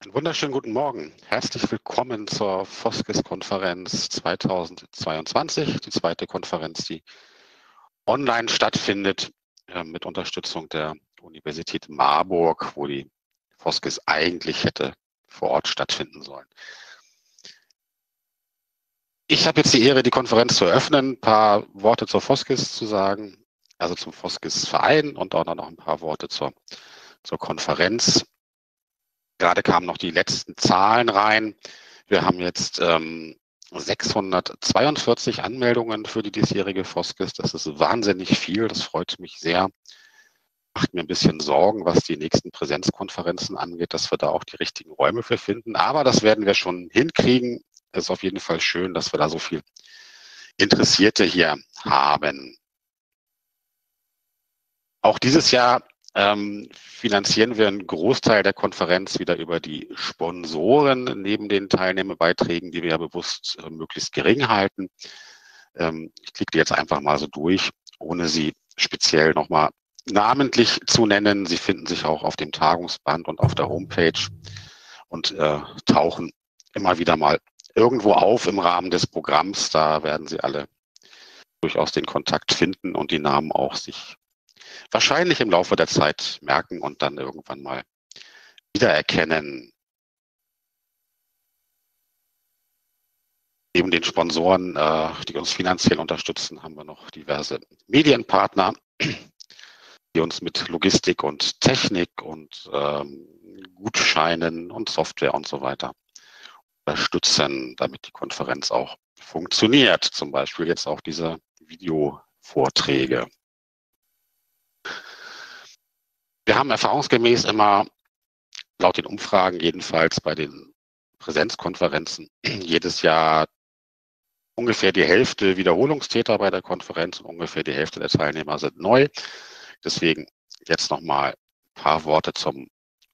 Einen wunderschönen guten Morgen. Herzlich willkommen zur Foskes-Konferenz 2022, die zweite Konferenz, die online stattfindet äh, mit Unterstützung der Universität Marburg, wo die Foskes eigentlich hätte vor Ort stattfinden sollen. Ich habe jetzt die Ehre, die Konferenz zu eröffnen, ein paar Worte zur Foskes zu sagen, also zum Foskes Verein und auch noch ein paar Worte zur, zur Konferenz. Gerade kamen noch die letzten Zahlen rein. Wir haben jetzt ähm, 642 Anmeldungen für die diesjährige Foskes. Das ist wahnsinnig viel. Das freut mich sehr. Macht mir ein bisschen Sorgen, was die nächsten Präsenzkonferenzen angeht, dass wir da auch die richtigen Räume für finden. Aber das werden wir schon hinkriegen. Es ist auf jeden Fall schön, dass wir da so viel Interessierte hier haben. Auch dieses Jahr ähm, finanzieren wir einen Großteil der Konferenz wieder über die Sponsoren neben den Teilnehmerbeiträgen, die wir ja bewusst äh, möglichst gering halten. Ähm, ich klicke die jetzt einfach mal so durch, ohne sie speziell nochmal namentlich zu nennen. Sie finden sich auch auf dem Tagungsband und auf der Homepage und äh, tauchen immer wieder mal irgendwo auf im Rahmen des Programms. Da werden Sie alle durchaus den Kontakt finden und die Namen auch sich wahrscheinlich im Laufe der Zeit merken und dann irgendwann mal wiedererkennen. Neben den Sponsoren, äh, die uns finanziell unterstützen, haben wir noch diverse Medienpartner, die uns mit Logistik und Technik und ähm, Gutscheinen und Software und so weiter unterstützen, damit die Konferenz auch funktioniert. Zum Beispiel jetzt auch diese Videovorträge. Wir haben erfahrungsgemäß immer, laut den Umfragen jedenfalls bei den Präsenzkonferenzen, jedes Jahr ungefähr die Hälfte Wiederholungstäter bei der Konferenz und ungefähr die Hälfte der Teilnehmer sind neu. Deswegen jetzt nochmal ein paar Worte zum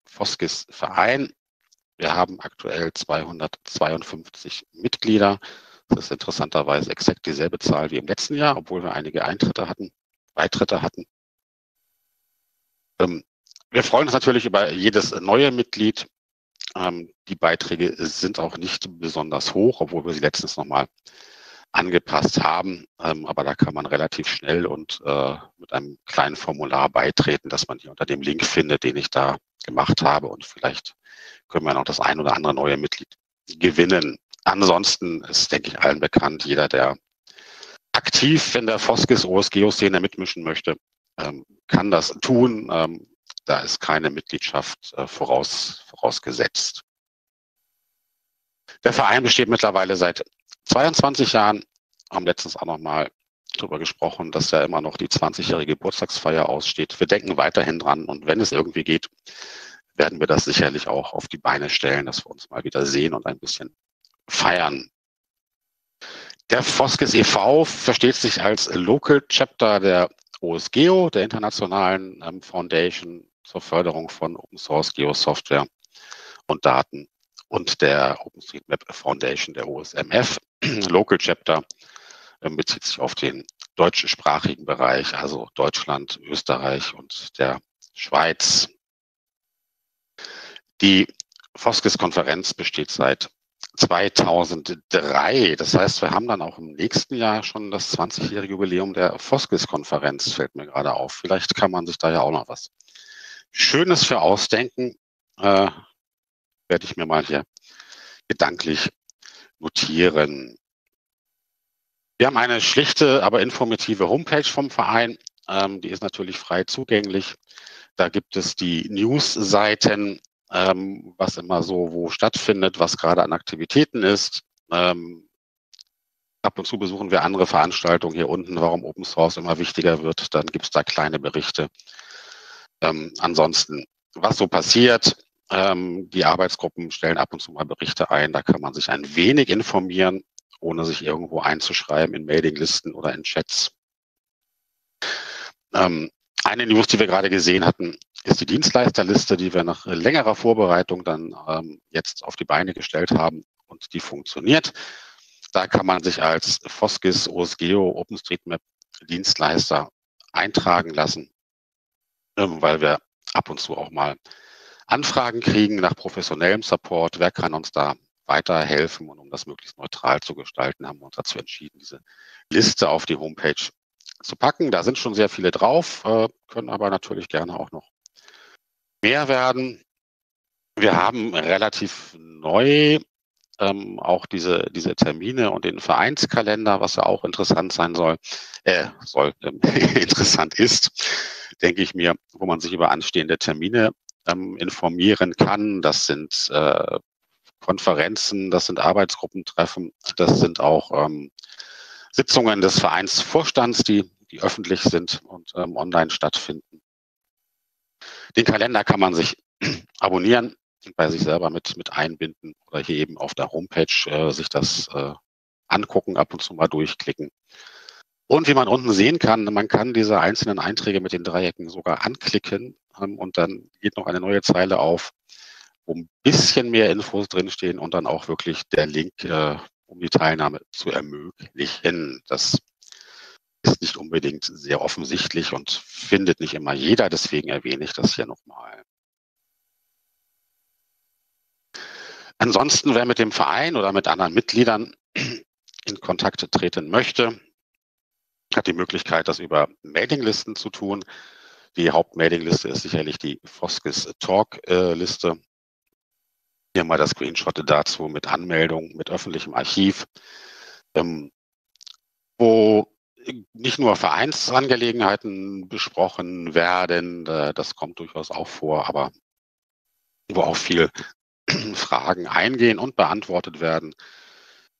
Foskis-Verein. Wir haben aktuell 252 Mitglieder. Das ist interessanterweise exakt dieselbe Zahl wie im letzten Jahr, obwohl wir einige Eintritte hatten, Beitritte hatten. Ähm, wir freuen uns natürlich über jedes neue Mitglied. Ähm, die Beiträge sind auch nicht besonders hoch, obwohl wir sie letztens nochmal angepasst haben. Ähm, aber da kann man relativ schnell und äh, mit einem kleinen Formular beitreten, dass man hier unter dem Link findet, den ich da gemacht habe. Und vielleicht können wir noch das ein oder andere neue Mitglied gewinnen. Ansonsten ist, denke ich, allen bekannt, jeder, der aktiv in der Foskis OSGeo-Szene mitmischen möchte, ähm, kann das tun. Ähm, da ist keine Mitgliedschaft äh, voraus, vorausgesetzt. Der Verein besteht mittlerweile seit 22 Jahren, haben letztens auch nochmal darüber gesprochen, dass ja immer noch die 20-jährige Geburtstagsfeier aussteht. Wir denken weiterhin dran und wenn es irgendwie geht, werden wir das sicherlich auch auf die Beine stellen, dass wir uns mal wieder sehen und ein bisschen feiern. Der Foskes e.V. versteht sich als Local Chapter der OSGeo, der Internationalen ähm, Foundation zur Förderung von Open Source Geosoftware und Daten und der OpenStreetMap Foundation, der OSMF. Local Chapter ähm, bezieht sich auf den deutschsprachigen Bereich, also Deutschland, Österreich und der Schweiz. Die Foskes-Konferenz besteht seit 2003. Das heißt, wir haben dann auch im nächsten Jahr schon das 20-jährige Jubiläum der Foskis-Konferenz, fällt mir gerade auf. Vielleicht kann man sich da ja auch noch was Schönes für ausdenken. Äh, werde ich mir mal hier gedanklich notieren. Wir haben eine schlichte, aber informative Homepage vom Verein. Ähm, die ist natürlich frei zugänglich. Da gibt es die News-Seiten ähm, was immer so wo stattfindet, was gerade an Aktivitäten ist. Ähm, ab und zu besuchen wir andere Veranstaltungen hier unten, warum Open Source immer wichtiger wird. Dann gibt es da kleine Berichte. Ähm, ansonsten, was so passiert, ähm, die Arbeitsgruppen stellen ab und zu mal Berichte ein. Da kann man sich ein wenig informieren, ohne sich irgendwo einzuschreiben in Mailinglisten oder in Chats. Ähm, eine News, die wir gerade gesehen hatten, ist die Dienstleisterliste, die wir nach längerer Vorbereitung dann ähm, jetzt auf die Beine gestellt haben und die funktioniert. Da kann man sich als Foskis, OSGeo, OpenStreetMap Dienstleister eintragen lassen, weil wir ab und zu auch mal Anfragen kriegen nach professionellem Support. Wer kann uns da weiterhelfen? Und um das möglichst neutral zu gestalten, haben wir uns dazu entschieden, diese Liste auf die Homepage zu packen. Da sind schon sehr viele drauf, äh, können aber natürlich gerne auch noch mehr werden. Wir haben relativ neu ähm, auch diese, diese Termine und den Vereinskalender, was ja auch interessant sein soll, äh, soll ähm, interessant ist, denke ich mir, wo man sich über anstehende Termine ähm, informieren kann. Das sind äh, Konferenzen, das sind Arbeitsgruppentreffen, das sind auch ähm, Sitzungen des Vereinsvorstands, die, die öffentlich sind und ähm, online stattfinden. Den Kalender kann man sich abonnieren bei sich selber mit, mit einbinden oder hier eben auf der Homepage äh, sich das äh, angucken, ab und zu mal durchklicken. Und wie man unten sehen kann, man kann diese einzelnen Einträge mit den Dreiecken sogar anklicken ähm, und dann geht noch eine neue Zeile auf, wo ein bisschen mehr Infos drinstehen und dann auch wirklich der Link, äh, um die Teilnahme zu ermöglichen. Das ist nicht unbedingt sehr offensichtlich und findet nicht immer jeder, deswegen erwähne ich das hier nochmal. Ansonsten, wer mit dem Verein oder mit anderen Mitgliedern in Kontakt treten möchte, hat die Möglichkeit, das über Mailinglisten zu tun. Die Hauptmailingliste ist sicherlich die Foskis Talk-Liste. Hier mal das Screenshot dazu mit Anmeldung, mit öffentlichem Archiv, ähm, wo nicht nur Vereinsangelegenheiten besprochen werden, äh, das kommt durchaus auch vor, aber wo auch viel Fragen eingehen und beantwortet werden.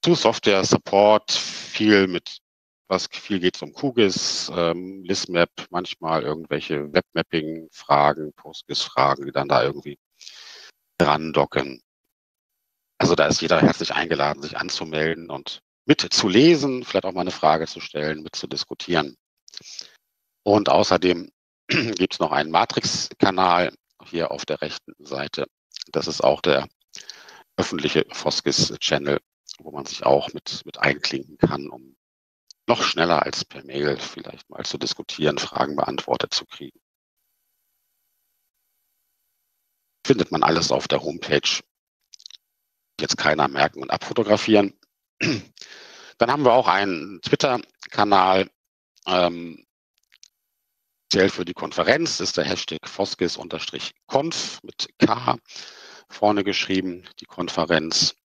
Zu Software Support, viel mit, was viel geht zum QGIS, ähm, ListMap, manchmal irgendwelche Webmapping-Fragen, PostGIS-Fragen, die dann da irgendwie randocken. Also da ist jeder herzlich eingeladen, sich anzumelden und mitzulesen, vielleicht auch mal eine Frage zu stellen, mitzudiskutieren. Und außerdem gibt es noch einen Matrix-Kanal hier auf der rechten Seite das ist auch der öffentliche Foskis-Channel, wo man sich auch mit, mit einklinken kann, um noch schneller als per Mail vielleicht mal zu diskutieren, Fragen beantwortet zu kriegen. Findet man alles auf der Homepage. Jetzt keiner merken und abfotografieren. Dann haben wir auch einen Twitter-Kanal. Ähm, speziell für die Konferenz ist der Hashtag Foskis-Conf mit K vorne geschrieben, die Konferenz.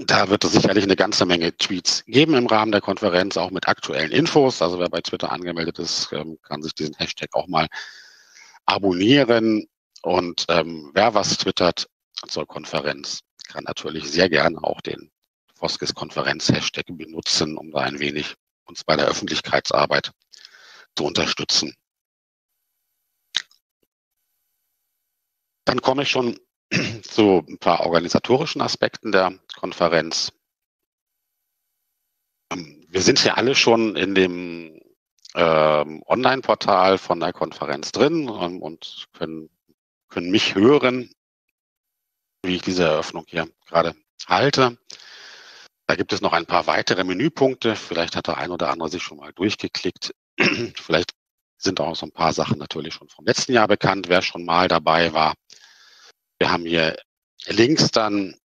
Da wird es sicherlich eine ganze Menge Tweets geben im Rahmen der Konferenz, auch mit aktuellen Infos. Also wer bei Twitter angemeldet ist, ähm, kann sich diesen Hashtag auch mal abonnieren. Und ähm, wer was twittert zur Konferenz, kann natürlich sehr gerne auch den Foskis Konferenz Hashtag benutzen, um da ein wenig uns bei der Öffentlichkeitsarbeit zu unterstützen. Dann komme ich schon zu ein paar organisatorischen Aspekten der Konferenz. Ähm, wir sind ja alle schon in dem ähm, Online-Portal von der Konferenz drin ähm, und können, können mich hören, wie ich diese Eröffnung hier gerade halte. Da gibt es noch ein paar weitere Menüpunkte. Vielleicht hat der ein oder andere sich schon mal durchgeklickt. Vielleicht sind auch so ein paar Sachen natürlich schon vom letzten Jahr bekannt, wer schon mal dabei war. Wir haben hier links dann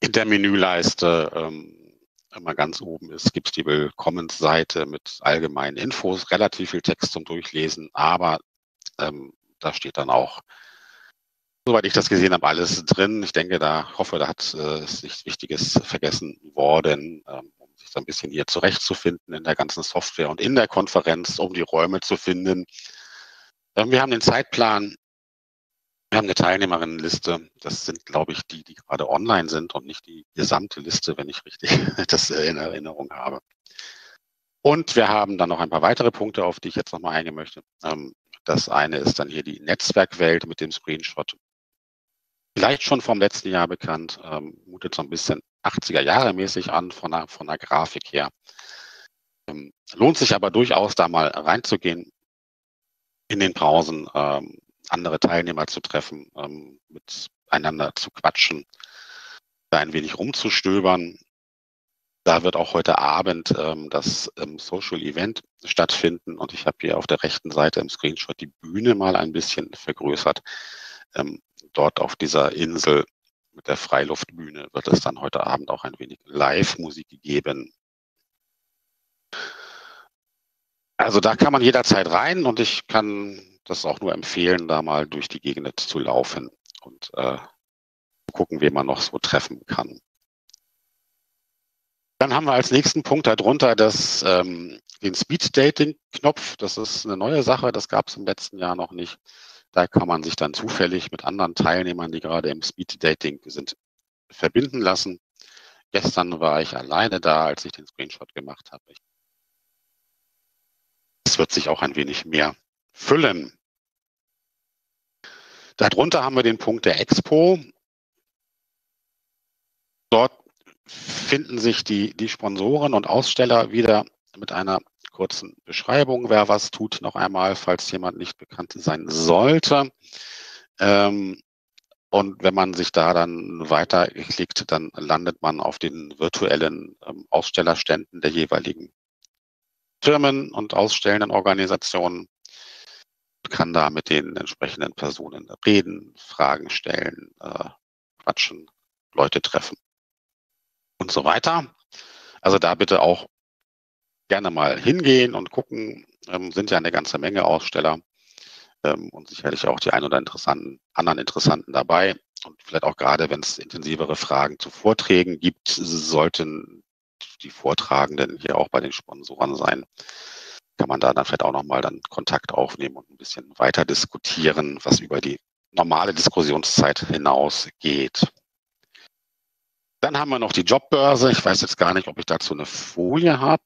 in der Menüleiste ähm, immer ganz oben ist, gibt es die Willkommensseite mit allgemeinen Infos, relativ viel Text zum Durchlesen, aber ähm, da steht dann auch, soweit ich das gesehen habe, alles drin. Ich denke, da hoffe, da hat äh, nichts Wichtiges vergessen worden, ähm, so ein bisschen hier zurechtzufinden in der ganzen Software und in der Konferenz, um die Räume zu finden. Ähm, wir haben den Zeitplan wir haben eine Teilnehmerinnenliste. Das sind, glaube ich, die, die gerade online sind und nicht die gesamte Liste, wenn ich richtig das in Erinnerung habe. Und wir haben dann noch ein paar weitere Punkte, auf die ich jetzt nochmal eingehen möchte. Ähm, das eine ist dann hier die Netzwerkwelt mit dem Screenshot. Vielleicht schon vom letzten Jahr bekannt, ähm, mutet so ein bisschen 80er Jahre mäßig an von der, von der Grafik her. Ähm, lohnt sich aber durchaus da mal reinzugehen in den Browsen andere Teilnehmer zu treffen, ähm, miteinander zu quatschen, da ein wenig rumzustöbern. Da wird auch heute Abend ähm, das ähm, Social Event stattfinden und ich habe hier auf der rechten Seite im Screenshot die Bühne mal ein bisschen vergrößert. Ähm, dort auf dieser Insel mit der Freiluftbühne wird es dann heute Abend auch ein wenig Live-Musik geben. Also da kann man jederzeit rein und ich kann das auch nur empfehlen, da mal durch die Gegend zu laufen und äh, gucken, wen man noch so treffen kann. Dann haben wir als nächsten Punkt darunter das, ähm, den Speed-Dating-Knopf. Das ist eine neue Sache, das gab es im letzten Jahr noch nicht. Da kann man sich dann zufällig mit anderen Teilnehmern, die gerade im Speed-Dating sind, verbinden lassen. Gestern war ich alleine da, als ich den Screenshot gemacht habe. Es wird sich auch ein wenig mehr füllen. Darunter haben wir den Punkt der Expo. Dort finden sich die, die Sponsoren und Aussteller wieder mit einer kurzen Beschreibung, wer was tut, noch einmal, falls jemand nicht bekannt sein sollte. Ähm, und wenn man sich da dann weiterklickt, dann landet man auf den virtuellen ähm, Ausstellerständen der jeweiligen Firmen und ausstellenden Organisationen, kann da mit den entsprechenden Personen reden, Fragen stellen, äh, quatschen, Leute treffen und so weiter. Also da bitte auch gerne mal hingehen und gucken. Ähm, sind ja eine ganze Menge Aussteller ähm, und sicherlich auch die ein oder interessanten, anderen Interessanten dabei. Und vielleicht auch gerade, wenn es intensivere Fragen zu Vorträgen gibt, sollten die Vortragenden hier auch bei den Sponsoren sein. Kann man da dann vielleicht auch nochmal dann Kontakt aufnehmen und ein bisschen weiter diskutieren, was über die normale Diskussionszeit hinausgeht. Dann haben wir noch die Jobbörse. Ich weiß jetzt gar nicht, ob ich dazu eine Folie habe.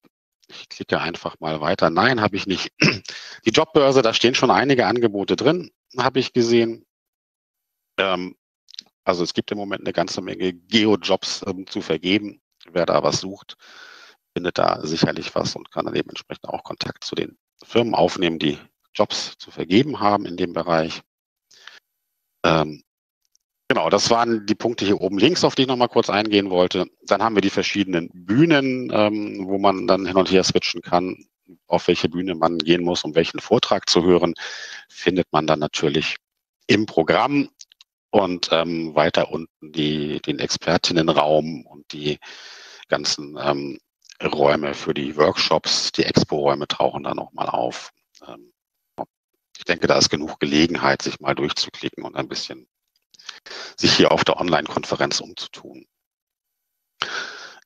Ich klicke einfach mal weiter. Nein, habe ich nicht. Die Jobbörse, da stehen schon einige Angebote drin, habe ich gesehen. Ähm, also es gibt im Moment eine ganze Menge Geo-Jobs ähm, zu vergeben. Wer da was sucht, findet da sicherlich was und kann dann dementsprechend auch Kontakt zu den Firmen aufnehmen, die Jobs zu vergeben haben in dem Bereich. Ähm, Genau, das waren die Punkte hier oben links, auf die ich nochmal kurz eingehen wollte. Dann haben wir die verschiedenen Bühnen, ähm, wo man dann hin und her switchen kann, auf welche Bühne man gehen muss, um welchen Vortrag zu hören, findet man dann natürlich im Programm und ähm, weiter unten die, den Expertinnenraum und die ganzen ähm, Räume für die Workshops, die Expo-Räume tauchen da nochmal auf. Ähm, ich denke, da ist genug Gelegenheit, sich mal durchzuklicken und ein bisschen sich hier auf der Online-Konferenz umzutun.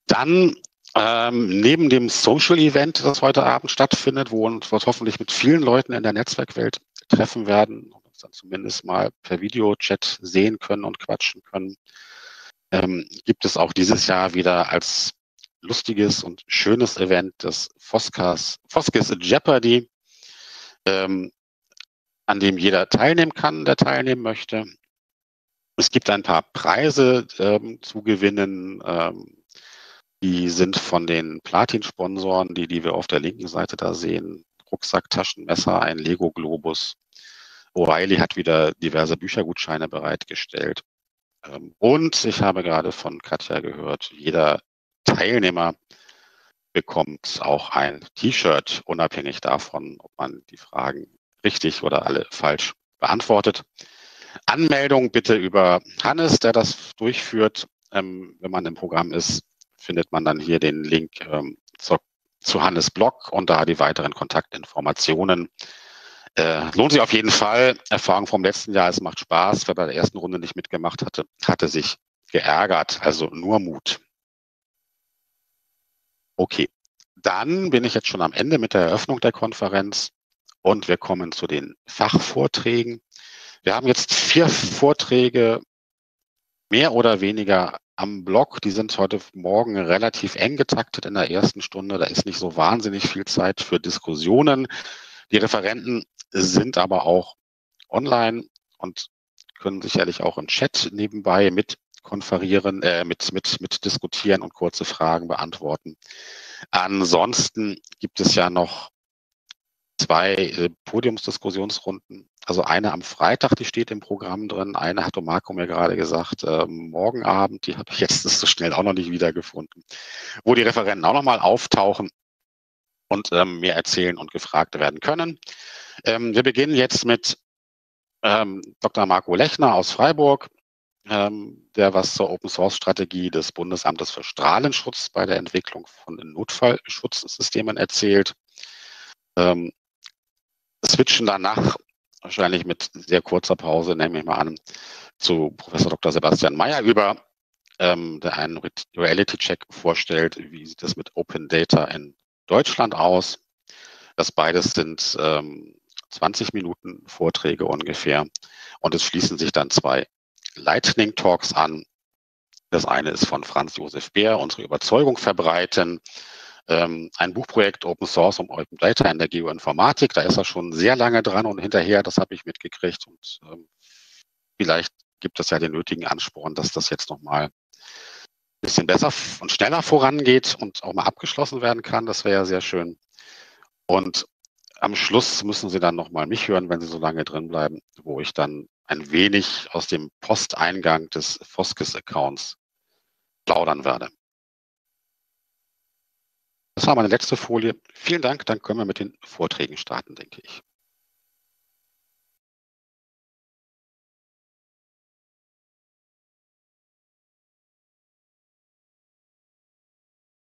Dann ähm, neben dem Social-Event, das heute Abend stattfindet, wo wir uns hoffentlich mit vielen Leuten in der Netzwerkwelt treffen werden und uns dann zumindest mal per Videochat sehen können und quatschen können, ähm, gibt es auch dieses Jahr wieder als lustiges und schönes Event das Foskes, Foskes Jeopardy, ähm, an dem jeder teilnehmen kann, der teilnehmen möchte. Es gibt ein paar Preise ähm, zu gewinnen. Ähm, die sind von den Platin-Sponsoren, die, die wir auf der linken Seite da sehen. Rucksack, Taschenmesser, ein Lego-Globus. O'Reilly hat wieder diverse Büchergutscheine bereitgestellt. Ähm, und ich habe gerade von Katja gehört, jeder Teilnehmer bekommt auch ein T-Shirt, unabhängig davon, ob man die Fragen richtig oder alle falsch beantwortet. Anmeldung bitte über Hannes, der das durchführt. Ähm, wenn man im Programm ist, findet man dann hier den Link ähm, zur, zu Hannes Blog und da die weiteren Kontaktinformationen. Äh, lohnt sich auf jeden Fall. Erfahrung vom letzten Jahr, es macht Spaß. Wer bei der ersten Runde nicht mitgemacht hatte, hatte sich geärgert. Also nur Mut. Okay, dann bin ich jetzt schon am Ende mit der Eröffnung der Konferenz und wir kommen zu den Fachvorträgen. Wir haben jetzt vier Vorträge mehr oder weniger am Blog. Die sind heute Morgen relativ eng getaktet in der ersten Stunde. Da ist nicht so wahnsinnig viel Zeit für Diskussionen. Die Referenten sind aber auch online und können sicherlich auch im Chat nebenbei mit konferieren, äh, mit, mit, mit diskutieren und kurze Fragen beantworten. Ansonsten gibt es ja noch zwei äh, Podiumsdiskussionsrunden. Also eine am Freitag, die steht im Programm drin. Eine hatte Marco mir gerade gesagt, äh, morgen Abend, die habe ich jetzt so schnell auch noch nicht wiedergefunden, wo die Referenten auch nochmal auftauchen und ähm, mir erzählen und gefragt werden können. Ähm, wir beginnen jetzt mit ähm, Dr. Marco Lechner aus Freiburg, ähm, der was zur Open Source Strategie des Bundesamtes für Strahlenschutz bei der Entwicklung von Notfallschutzsystemen erzählt. Ähm, switchen danach wahrscheinlich mit sehr kurzer Pause, nehme ich mal an, zu Professor Dr. Sebastian Mayer über, ähm, der einen Reality-Check vorstellt. Wie sieht es mit Open Data in Deutschland aus? Das beides sind ähm, 20 Minuten Vorträge ungefähr. Und es schließen sich dann zwei Lightning Talks an. Das eine ist von Franz Josef Bär, unsere Überzeugung verbreiten. Ähm, ein Buchprojekt Open Source um Open Data in der Geoinformatik. Da ist er schon sehr lange dran und hinterher, das habe ich mitgekriegt. Und ähm, vielleicht gibt es ja den nötigen Ansporn, dass das jetzt nochmal ein bisschen besser und schneller vorangeht und auch mal abgeschlossen werden kann. Das wäre ja sehr schön. Und am Schluss müssen Sie dann nochmal mich hören, wenn Sie so lange drin bleiben, wo ich dann ein wenig aus dem Posteingang des Foskes-Accounts plaudern werde. Das war meine letzte Folie. Vielen Dank, dann können wir mit den Vorträgen starten, denke ich.